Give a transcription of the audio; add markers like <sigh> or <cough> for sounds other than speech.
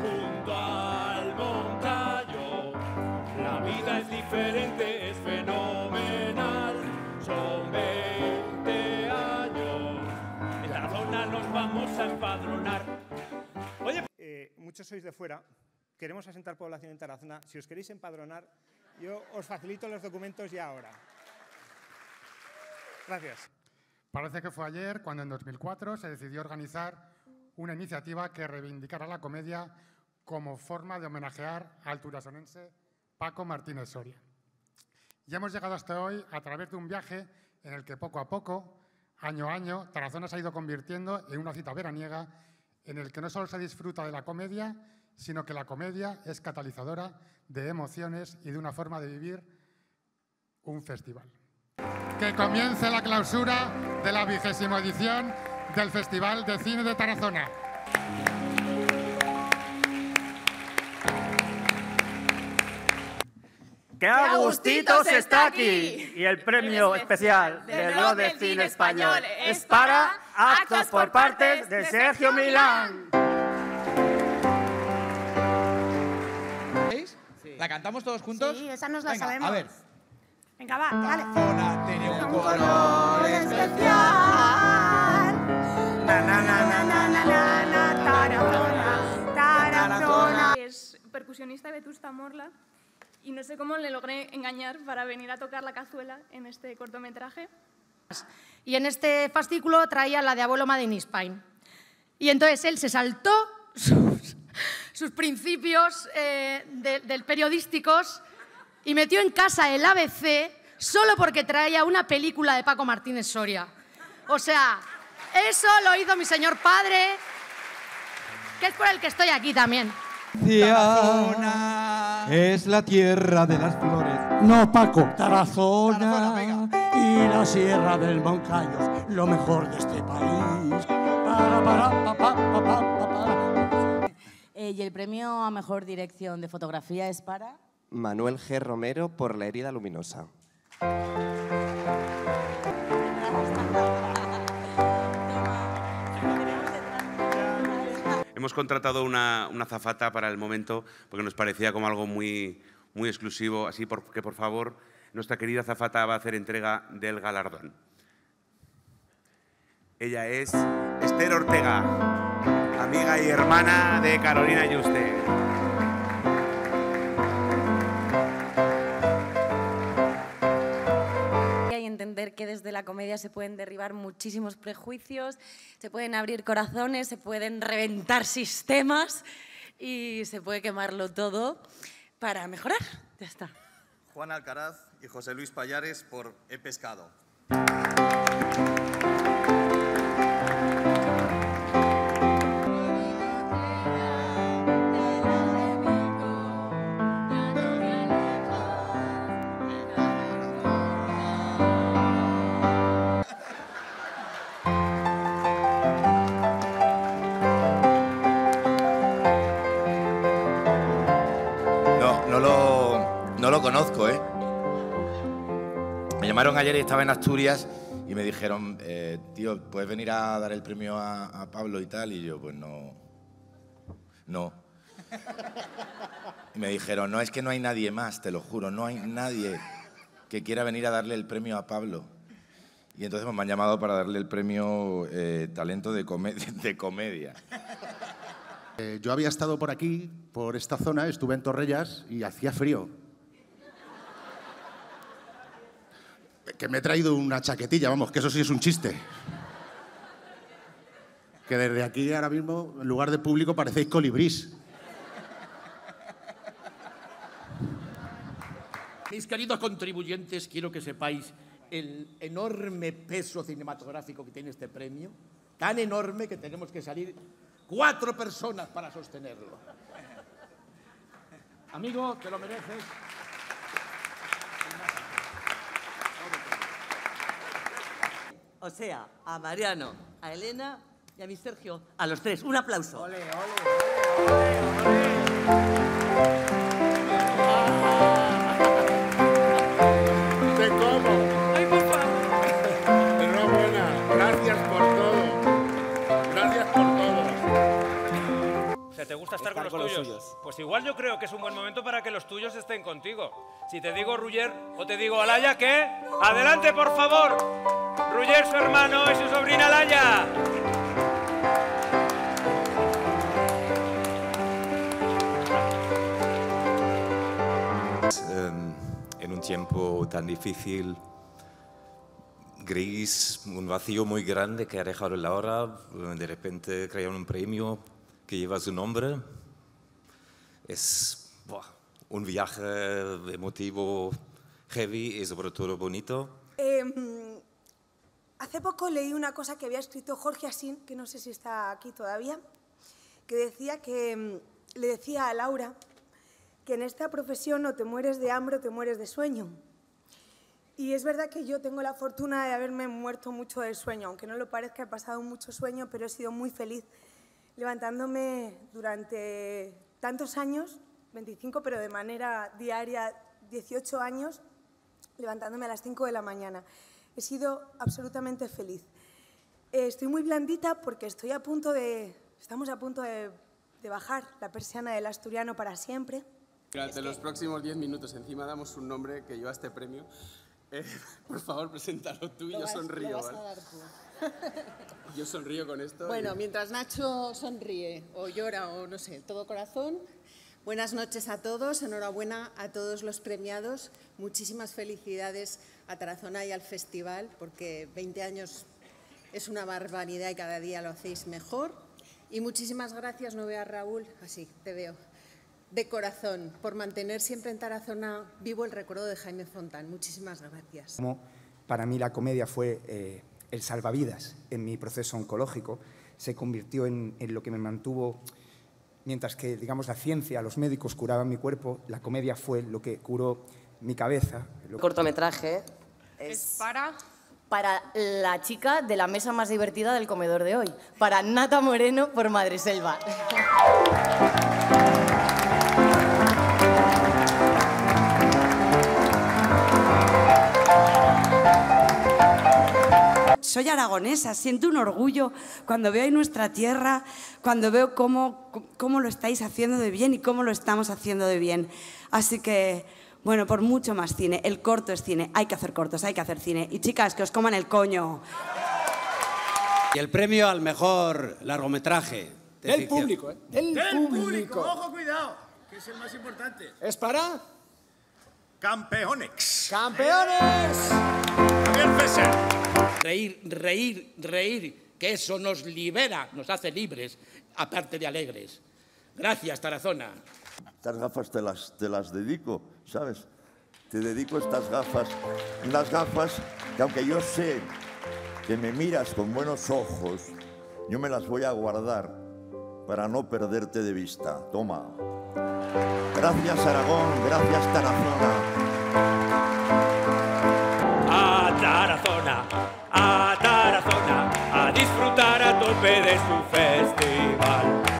junto al Moncayo. La vida es diferente, es fenomenal. Son 20 años. En la zona nos vamos a empadronar. Oye, Eh, muchos sois de fuera, queremos asentar población en Tarazona. Si os queréis empadronar, yo os facilito los documentos ya ahora. Gracias. Parece que fue ayer cuando en 2004 se decidió organizar una iniciativa que reivindicara la comedia como forma de homenajear al turasonense Paco Martínez Soria. Y hemos llegado hasta hoy a través de un viaje en el que poco a poco, año a año, Tarazona se ha ido convirtiendo en una cita veraniega en el que no solo se disfruta de la comedia, sino que la comedia es catalizadora de emociones y de una forma de vivir un festival. Que comience la clausura de la vigésima edición del Festival de Cine de Tarazona. ¡Qué a gustitos está aquí! Y el premio especial del Blog de Cine Español es para actos por partes de Sergio Milán. ¿Veis? ¿La cantamos todos juntos? Sí, esa nos la Venga, sabemos. A ver. Venga, va, dale. Tarazona tiene un color especial. Es percusionista de Vetusta Morla y no sé cómo le logré engañar para venir a tocar la cazuela en este cortometraje. Y en este fascículo traía la de abuelo Made in Spain. Y entonces él se saltó <laughs> sus, sus principios eh, de- del periodísticos y metió en casa el ABC solo porque traía una película de Paco Martínez Soria. O sea, eso lo hizo mi señor padre, que es por el que estoy aquí también. Tarazona. Es la tierra de las flores. No, Paco, Tarazona, Tarazona y la Sierra del Moncayo, lo mejor de este país. Para, para, pa, pa, pa, pa, pa, para. Eh, y el premio a mejor dirección de fotografía es para. Manuel G. Romero por La herida luminosa. Hemos contratado una, una zafata para el momento porque nos parecía como algo muy, muy exclusivo, así que por favor nuestra querida zafata va a hacer entrega del galardón. Ella es Esther Ortega, amiga y hermana de Carolina Yuste. Desde la comedia se pueden derribar muchísimos prejuicios, se pueden abrir corazones, se pueden reventar sistemas y se puede quemarlo todo para mejorar. Ya está. Juan Alcaraz y José Luis Payares por He Pescado. Llamaron ayer y estaba en Asturias y me dijeron, eh, tío, ¿puedes venir a dar el premio a, a Pablo y tal? Y yo, pues no. No. Y me dijeron, no, es que no hay nadie más, te lo juro, no hay nadie que quiera venir a darle el premio a Pablo. Y entonces pues, me han llamado para darle el premio eh, Talento de, come- <laughs> de Comedia. Eh, yo había estado por aquí, por esta zona, estuve en Torrellas y hacía frío. Que me he traído una chaquetilla, vamos, que eso sí es un chiste. Que desde aquí ahora mismo, en lugar de público, parecéis colibrís. Mis queridos contribuyentes, quiero que sepáis el enorme peso cinematográfico que tiene este premio, tan enorme que tenemos que salir cuatro personas para sostenerlo. Amigo, te lo mereces. O sea, a Mariano, a Elena y a mi Sergio. A los tres, un aplauso. Te como. Enhorabuena. Gracias por todo. Gracias por todo. ¿Te gusta esta estar con los, tuyos. Pues igual yo creo que es un buen momento para que los tuyos estén contigo. Si te digo Ruller o te digo Alaya, ¿qué? ¡Adelante, por favor! Ruller, su hermano y su sobrina Alaya. Em, en un tiempo tan difícil, gris, un vacío muy grande que ha dejado Laura, de repente crearon un premio que lleva su nombre. Es buah, un viaje emotivo, heavy y sobre todo bonito. Hace poco leí una cosa que había escrito Jorge Asín, que no sé si está aquí todavía, que decía que em, le decía a Laura que en esta profesión o te mueres de hambre o te mueres de sueño. Y es verdad que yo tengo la fortuna de haberme muerto mucho de sueño, aunque no lo parezca, he pasado mucho sueño, pero he sido muy feliz levantándome durante tantos años, 25, pero de manera diaria, 18 años, levantándome a las 5 de la mañana. He sido absolutamente feliz. Eh, estoy muy blandita porque estoy a punto de, estamos a punto de, de bajar la persiana del asturiano para siempre. Durante los próximos 10 minutos encima damos un nombre que lleva este premio. Eh, <laughs> por favor, preséntalo tú y Lo yo vas- sonrío. lo vas a ¿vale? dar tú. <laughs> Yo sonrío con esto. Bueno, y- mientras Nacho sonríe o llora o no sé, todo corazón. Buenas noches a todos, enhorabuena a todos los premiados. Muchísimas felicidades a Tarazona y al festival, porque 20 años es una barbaridad y cada día lo hacéis mejor. Y muchísimas gracias, no veo a Raúl, así te veo, de corazón, por mantener siempre en Tarazona vivo el recuerdo de Jaime Fontán. Muchísimas gracias. Como para mí la comedia fue eh, el salvavidas en mi proceso oncológico, se convirtió en, en lo que me mantuvo, mientras que, digamos, la ciencia, los médicos curaban mi cuerpo, la comedia fue lo que curó mi cabeza. El cortometraje es para para la chica de la mesa más divertida del comedor de hoy, para Nata Moreno por Madreselva. Soy aragonesa, siento un orgullo cuando veo ahí nuestra tierra, cuando veo cómo, cómo lo estáis haciendo de bien y cómo lo estamos haciendo de bien. Así que, bueno, por mucho más cine, el corto es cine, hay que hacer cortos, hay que hacer cine. Y chicas, que os coman el coño. Y el premio al mejor largometraje. de Del ficción. público, ¿eh? Del, público. Ojo, cuidado, que es el más importante. Es para Campeonex. campeones. Javier. Reír, reír, reír, que eso nos libera, nos hace libres, aparte de alegres. Gracias, Tarazona. Estas gafas te las, te las dedico, ¿sabes? Te dedico estas gafas. Unas gafas que aunque yo sé que me miras con buenos ojos, yo me las voy a guardar para no perderte de vista. Toma. Gracias Aragón, gracias Tarazona. A Tarazona, a Tarazona, a disfrutar a tope de su